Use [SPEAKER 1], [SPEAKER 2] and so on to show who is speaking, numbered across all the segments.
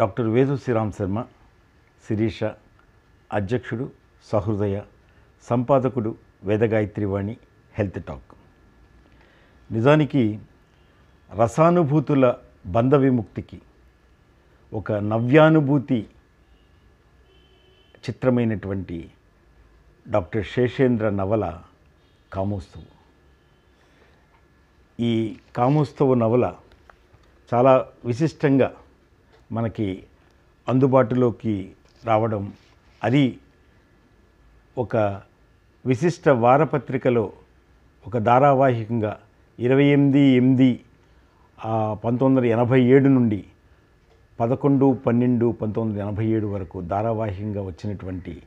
[SPEAKER 1] Doctor Vedu Sriram Sharma Sirisha అధ్యక్షుడు సహృదయ సంపాదకుడు వేదగాయత్రివాణి health talk. నిజానికి రసానుభూతుల బంధ విముక్తికి ఒక నవ్యానుభూతి చిత్రమైనటువంటి డాక్టర్ శేషేంద్ర నవల కామోత్సవం. ఈ కామోత్సవ నవల చాలా విశిష్టంగా మనకి అందుబాటులోకి రావడం అది ఒక విశిష్ట వారపత్రికలో ఒక ధారావాహికంగా ఇరవై ఎనిమిది ఎనిమిది పంతొమ్మిది వందల ఎనభై ఏడు నుండి పదకొండు పన్నెండు పంతొమ్మిది వందల ఎనభై ఏడు వరకు ధారావాహికంగా వచ్చినటువంటి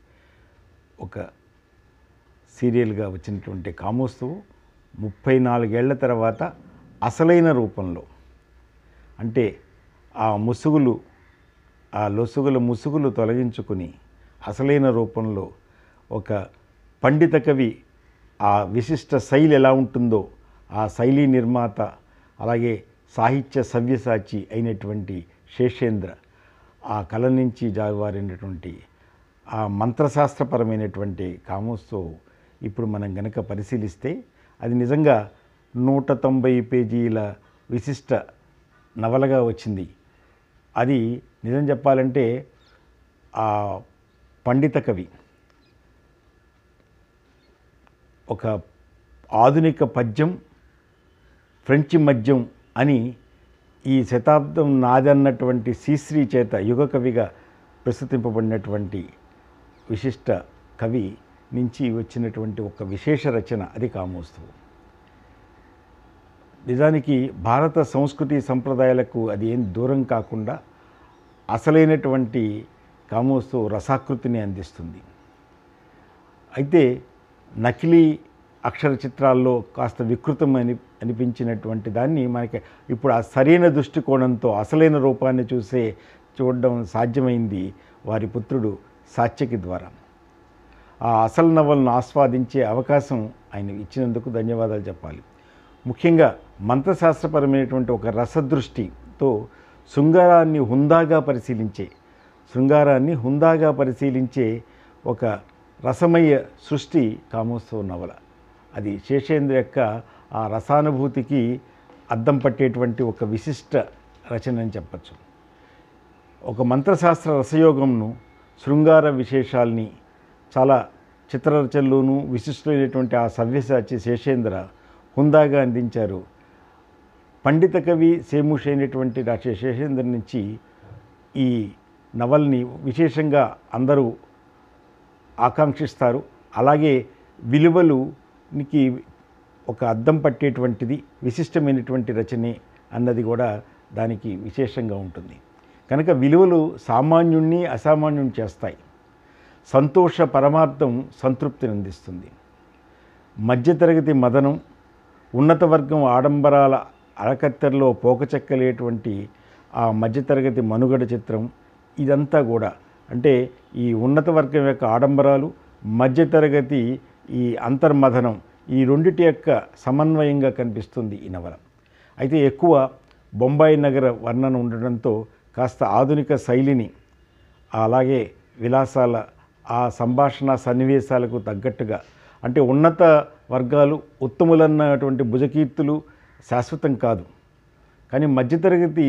[SPEAKER 1] ఒక సీరియల్గా వచ్చినటువంటి కామోత్సవం ముప్పై నాలుగేళ్ళ తర్వాత అసలైన రూపంలో. అంటే ఆ ముసుగులు ఆ లొసుగుల ముసుగులు తొలగించుకుని అసలైన రూపంలో ఒక పండిత కవి ఆ విశిష్ట శైలి ఎలా ఉంటుందో ఆ శైలి నిర్మాత అలాగే సాహిత్య సవ్యసాచి అయినటువంటి శేషేంద్ర ఆ కళ నుంచి జారివారినటువంటి ఆ మంత్రశాస్త్రపరమైనటువంటి కామోత్సవం ఇప్పుడు మనం గనక పరిశీలిస్తే అది నిజంగా నూట తొంభై పేజీల విశిష్ట నవలగా వచ్చింది. అది నిజం చెప్పాలంటే ఆ పండిత కవి ఒక ఆధునిక పద్యం ఫ్రెంచి మద్యం అని ఈ శతాబ్దం నాదన్నటువంటి శ్రీశ్రీ చేత యుగ కవిగా ప్రస్తుతింపబడినటువంటి విశిష్ట కవి నుంచి వచ్చినటువంటి ఒక విశేష రచన అది కామోత్సవం. నిజానికి భారత సంస్కృతి సంప్రదాయాలకు అది ఏం దూరం కాకుండా అసలైనటువంటి కామోస్తు రసాకృతిని అందిస్తుంది. అయితే నకిలీ అక్షర చిత్రాల్లో కాస్త వికృతం అని అనిపించినటువంటి దాన్ని మనకి ఇప్పుడు ఆ సరైన దృష్టికోణంతో అసలైన రూపాన్ని చూసే చూడడం సాధ్యమైంది వారి పుత్రుడు సాత్యకి ద్వారా. ఆ అసలు నవలను ఆస్వాదించే అవకాశం ఆయన ఇచ్చినందుకు ధన్యవాదాలు చెప్పాలి. ముఖ్యంగా మంత్రశాస్త్రపరమైనటువంటి ఒక రసదృష్టితో శృంగారాన్ని హుందాగా పరిశీలించే శృంగారాన్ని హుందాగా పరిశీలించే ఒక రసమయ సృష్టి కామోత్సవ నవల. అది శేషేంద్ర యొక్క ఆ రసానుభూతికి అద్దం పట్టేటువంటి ఒక విశిష్ట రచన అని చెప్పచ్చు. ఒక మంత్రశాస్త్ర రసయోగంను శృంగార విశేషాల్ని చాలా చిత్రరచనలోనూ విశిష్టమైనటువంటి ఆ సవ్యసాచి శేషేంద్ర హుందాగా అందించారు. పండిత కవి సేముష్ అయినటువంటి డాక్టర్ శేషేంద్ర నుంచి ఈ నవల్ని విశేషంగా అందరూ ఆకాంక్షిస్తారు. అలాగే విలువలునికి ఒక అద్దం పట్టేటువంటిది విశిష్టమైనటువంటి రచనే అన్నది కూడా దానికి విశేషంగా ఉంటుంది. కనుక విలువలు సామాన్యుణ్ణి అసామాన్యుని చేస్తాయి. సంతోష పరమార్థం సంతృప్తిని అందిస్తుంది. మధ్యతరగతి మదనం ఉన్నత వర్గం ఆడంబరాల అరకత్తెరలో పోకచెక్కలేటువంటి ఆ మధ్యతరగతి మనుగడ చిత్రం ఇదంతా కూడా. అంటే ఈ ఉన్నత వర్గం యొక్క ఆడంబరాలు మధ్యతరగతి ఈ అంతర్మథనం ఈ రెండిటి యొక్క సమన్వయంగా కనిపిస్తుంది ఈ నవల. అయితే ఎక్కువ బొంబాయి నగర వర్ణన ఉండడంతో కాస్త ఆధునిక శైలిని అలాగే విలాసాల ఆ సంభాషణ సన్నివేశాలకు తగ్గట్టుగా అంటే ఉన్నత వర్గాలు ఉత్తములన్నటువంటి భుజకీర్తులు శాశ్వతం కాదు. కానీ మధ్యతరగతి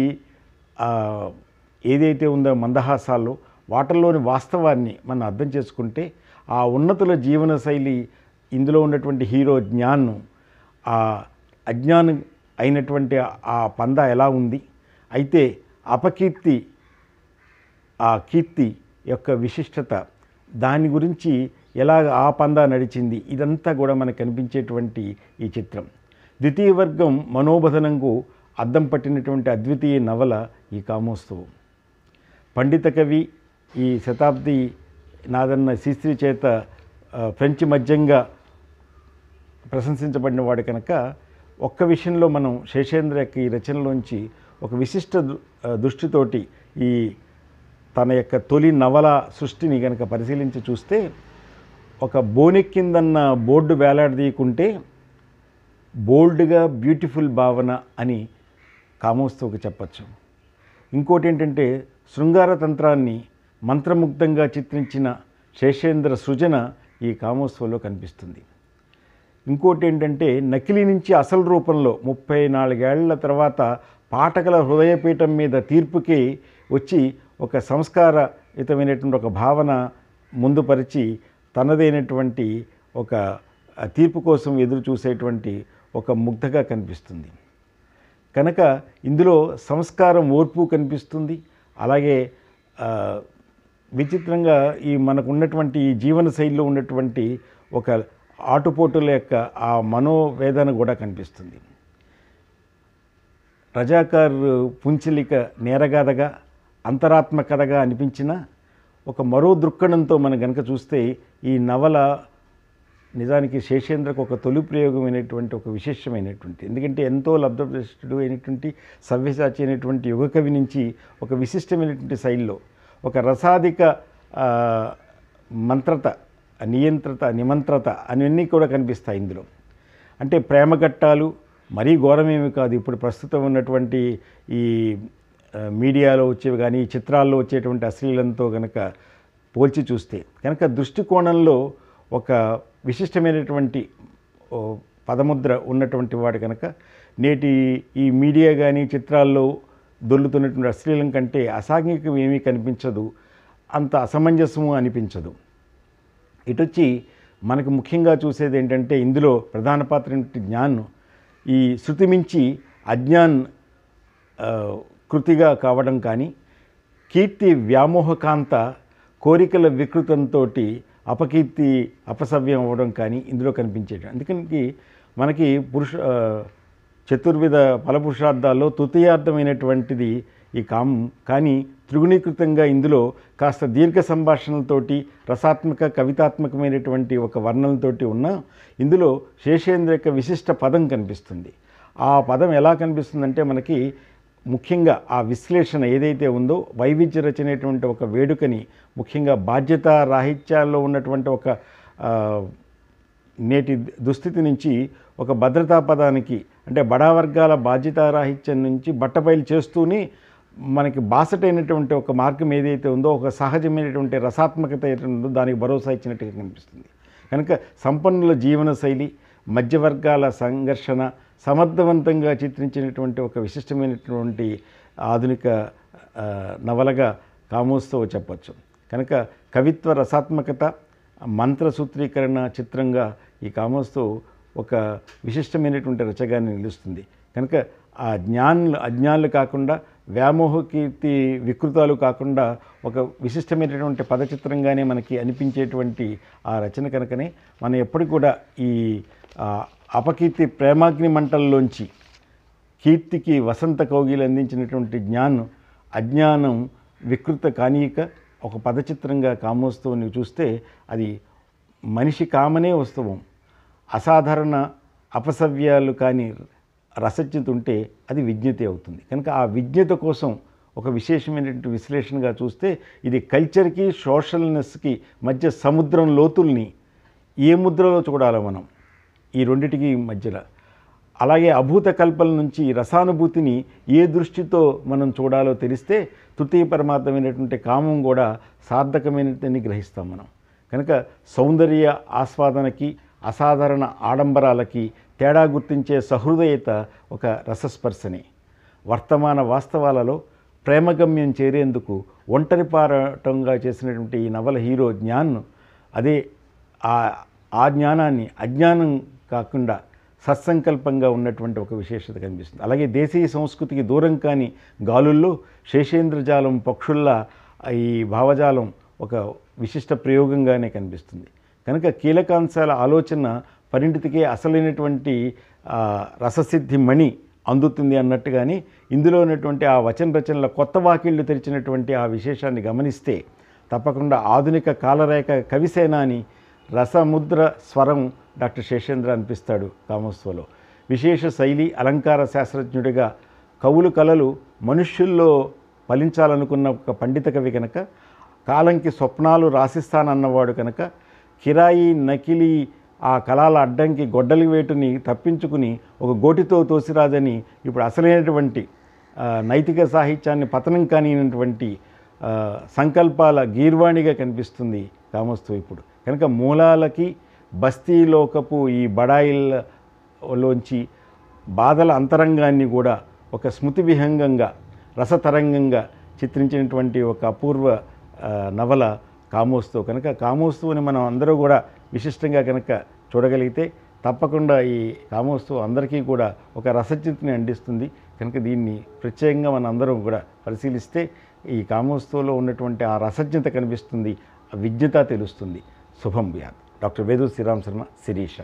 [SPEAKER 1] ఏదైతే ఉందో మందహాసాల్లో వాటల్లోని వాస్తవాన్ని మనం అర్థం చేసుకుంటే ఆ ఉన్నతుల జీవన శైలి ఇందులో ఉన్నటువంటి హీరో జ్ఞాన్ను ఆ అజ్ఞానం అయినటువంటి ఆ పంద ఎలా ఉంది? అయితే అపకీర్తి ఆ కీర్తి యొక్క విశిష్టత దాని గురించి ఎలాగ ఆ పందా నడిచింది? ఇదంతా కూడా మనకు కనిపించేటువంటి ఈ చిత్రం. ద్వితీయ వర్గం మనోబధనంకు అద్దం పట్టినటువంటి అద్వితీయ నవల ఈ కామోత్సవం. పండిత కవి ఈ శతాబ్ది నాదన్న శ్రీశ్రీ చేత ఫ్రెంచ్ మధ్యంగా ప్రశంసించబడిన వాడు కనుక ఒక్క విషయంలో మనం శేషేంద్ర యొక్క ఈ రచనలోంచి ఒక విశిష్ట దు- దృష్టితోటి ఈ తన యొక్క తొలి నవల సృష్టిని కనుక పరిశీలించి చూస్తే ఒక బోనెక్కిందన్న బోర్డు వేలాడదీయకుంటే బోల్డ్గా బ్యూటిఫుల్ భావన అని కామోత్సవకు చెప్పచ్చు. ఇంకోటి ఏంటంటే శృంగార తంత్రాన్ని మంత్రముగ్ధంగా చిత్రించిన శేషేంద్ర సృజన ఈ కామోత్సవంలో కనిపిస్తుంది. ఇంకోటి ఏంటంటే నకిలీ నుంచి అసలు రూపంలో ముప్పై నాలుగేళ్ళ తర్వాత పాఠకుల హృదయపీఠం మీద తీర్పుకి వచ్చి ఒక సంస్కారయుతమైనటువంటి ఒక భావన ముందుపరిచి తనదైనటువంటి ఒక తీర్పు కోసం ఎదురు చూసేటువంటి ఒక ముగ్ధగా కనిపిస్తుంది. కనుక ఇందులో సంస్కారం ఓర్పు కనిపిస్తుంది. అలాగే విచిత్రంగా ఈ మనకు ఉన్నటువంటి ఈ జీవన శైలిలో ఉన్నటువంటి ఒక ఆటుపోటుల యొక్క ఆ మనోవేదన కూడా కనిపిస్తుంది. రజాకారు పుంచిలిక నేరగాథగా అంతరాత్మ కథగా అనిపించిన ఒక మరో దృక్కణంతో మనం కనుక చూస్తే ఈ నవల నిజానికి శేషేంద్రకు ఒక తొలి ప్రయోగమైనటువంటి ఒక విశేషమైనటువంటి ఎందుకంటే ఎంతో లబ్ధప్రతిష్ఠుడు అయినటువంటి సవ్యసాచి అయినటువంటి యుగ కవి నుంచి ఒక విశిష్టమైనటువంటి శైలిలో ఒక రసాధిక మంత్రత నియంత్రత నిమంత్రత అన్నీ కూడా కనిపిస్తాయి ఇందులో. అంటే ప్రేమ ఘట్టాలు మరీ ఘోరమేమి కాదు. ఇప్పుడు ప్రస్తుతం ఉన్నటువంటి ఈ మీడియాలో వచ్చేవి కానీ ఈ చిత్రాల్లో వచ్చేటువంటి అశ్లీలంతో కనుక పోల్చి చూస్తే కనుక దృష్టికోణంలో ఒక విశిష్టమైనటువంటి పదముద్ర ఉన్నటువంటి వాడు కనుక నేటి ఈ మీడియా కానీ చిత్రాల్లో దొల్లుతున్నటువంటి అశ్లీలం కంటే అసాంఘికం ఏమీ కనిపించదు అంత అసమంజసము అనిపించదు. ఇటొచ్చి మనకు ముఖ్యంగా చూసేది ఏంటంటే ఇందులో ప్రధాన పాత్ర జ్ఞాన్ ఈ శృతి మించి అజ్ఞాన్ కృతిగా కావడం కానీ కీర్తి వ్యామోహకాంత కోరికల వికృతంతో అపకీర్తి అపసవ్యం అవ్వడం కానీ ఇందులో కనిపించేది అందుకని మనకి పురుష చతుర్విధ ఫలపురుషార్థాల్లో తృతీయార్థమైనటువంటిది ఈ కామం. కానీ త్రిగుణీకృతంగా ఇందులో కాస్త దీర్ఘ సంభాషణలతోటి రసాత్మక కవితాత్మకమైనటువంటి ఒక వర్ణనతోటి ఉన్న ఇందులో శేషేంద్ర యొక్క విశిష్ట పదం కనిపిస్తుంది. ఆ పదం ఎలా కనిపిస్తుందంటే మనకి ముఖ్యంగా ఆ విశ్లేషణ ఏదైతే ఉందో వైవిధ్య రచనటువంటి ఒక వేడుకని ముఖ్యంగా బాధ్యత రాహిత్యాల్లో ఉన్నటువంటి ఒక నేటి దుస్థితి నుంచి ఒక భద్రతా పదానికి అంటే బడా వర్గాల బాధ్యతారాహిత్యం నుంచి బట్టబయలు చేస్తూనే మనకి బాసటైనటువంటి ఒక మార్గం ఏదైతే ఉందో ఒక సహజమైనటువంటి రసాత్మకత ఏదైతే ఉందో దానికి భరోసా ఇచ్చినట్టుగా కనిపిస్తుంది. కనుక సంపన్నుల జీవన శైలి మధ్యవర్గాల సంఘర్షణ సమర్థవంతంగా చిత్రించినటువంటి ఒక విశిష్టమైనటువంటి ఆధునిక నవలగా కామోత్సవ చెప్పచ్చు. కనుక కవిత్వ రసాత్మకత మంత్ర సూత్రీకరణ చిత్రంగా ఈ కామోత్సవ్ ఒక విశిష్టమైనటువంటి రచగా నిలుస్తుంది. కనుక ఆ జ్ఞానులు అజ్ఞానులు కాకుండా వ్యామోహ కీర్తి వికృతాలు కాకుండా ఒక విశిష్టమైనటువంటి పదచిత్రంగానే మనకి అనిపించేటువంటి ఆ రచన కనుకనే మనం ఎప్పటికి కూడా ఈ అపకీర్తి ప్రేమాగ్ని మంటల్లోంచి కీర్తికి వసంత కౌగిలు అందించినటువంటి జ్ఞానం అజ్ఞానం వికృత కానీయక ఒక పదచిత్రంగా కామోత్సవం చూస్తే అది మనిషి కామనే వస్తువం. అసాధారణ అపసవ్యాలు కానీ రసజ్ఞత ఉంటే అది విజ్ఞతే అవుతుంది. కనుక ఆ విజ్ఞత కోసం ఒక విశేషమైనటువంటి విశ్లేషణగా చూస్తే ఇది కల్చర్కి సోషల్నెస్కి మధ్య సముద్రం లోతుల్ని ఏ ముద్రలో చూడాలి మనం? ఈ రెండిటికి మధ్యలో. అలాగే అభూత కల్పన నుంచి రసానుభూతిని ఏ దృష్టితో మనం చూడాలో తెలిస్తే తృతీయ పరమాత్మైనటువంటి కామం కూడా సార్థకమైనదని గ్రహిస్తాం మనం. కనుక సౌందర్య ఆస్వాదనకి అసాధారణ ఆడంబరాలకి తేడా గుర్తించే సహృదయత ఒక రసస్పర్శని. వర్తమాన వాస్తవాలలో ప్రేమగమ్యం చేరేందుకు ఒంటరి పారటంగా చేసినటువంటి ఈ నవల హీరో జ్ఞాన్ అదే ఆ జ్ఞానాన్ని అజ్ఞానం కాకుండా సత్సంకల్పంగా ఉన్నటువంటి ఒక విశేషత కనిపిస్తుంది. అలాగే దేశీయ సంస్కృతికి దూరం కాని గాలుల్లో శేషేంద్రజాలం పక్షుల్లా ఈ భావజాలం ఒక విశిష్ట ప్రయోగంగానే కనిపిస్తుంది. కనుక కీలకాంశాల ఆలోచన పరిణితికే అసలైనటువంటి రససిద్ధి మణి అందుతుంది అన్నట్టుగాని ఇందులో ఉన్నటువంటి ఆ వచన రచనల కొత్త వాకిళ్ళు తెరిచినటువంటి ఆ విశేషాన్ని గమనిస్తే తప్పకుండా ఆధునిక కాలరేఖ కవిసేనాని రసముద్ర స్వరం డాక్టర్ శేషేంద్ర అనిపిస్తాడు కామోత్సవలో. విశేష శైలి అలంకార శాస్త్రజ్ఞుడిగా కవులు కళలు మనుష్యుల్లో ఫలించాలనుకున్న ఒక పండిత కవి కనుక కాలంకి స్వప్నాలు రాసిస్తానన్నవాడు కనుక కిరాయి నకిలీ ఆ కళల అడ్డంకి గొడ్డలి వేటుని తప్పించుకుని ఒక గోటితో తోసిరాదని ఇప్పుడు అసలైనటువంటి నైతిక సాహిత్యాన్ని పతనం కానిటువంటి సంకల్పాల గీర్వాణిగా కనిపిస్తుంది కామస్తు ఇప్పుడు. కనుక మూలాలకి బస్తీలోకపు ఈ బడాయిల్లోంచి బాధల అంతరంగాన్ని కూడా ఒక స్మృతి విహంగంగా రసతరంగంగా చిత్రించినటువంటి ఒక అపూర్వ నవల కామోస్తు. కనుక కామోస్తువుని మనం అందరూ కూడా విశిష్టంగా కనుక చూడగలిగితే తప్పకుండా ఈ కామోస్తు అందరికీ కూడా ఒక రసచిత్ని అందిస్తుంది. కనుక దీన్ని ప్రత్యేకంగా మన అందరం కూడా పరిశీలిస్తే ఈ కామోస్తువులో ఉన్నటువంటి ఆ రసజ్ఞత కనిపిస్తుంది ఆ విజ్ఞత తెలుస్తుంది. శుభం వ్యాధి డాక్టర్ వేదు శ్రీరామ్ శర్మ శిరీష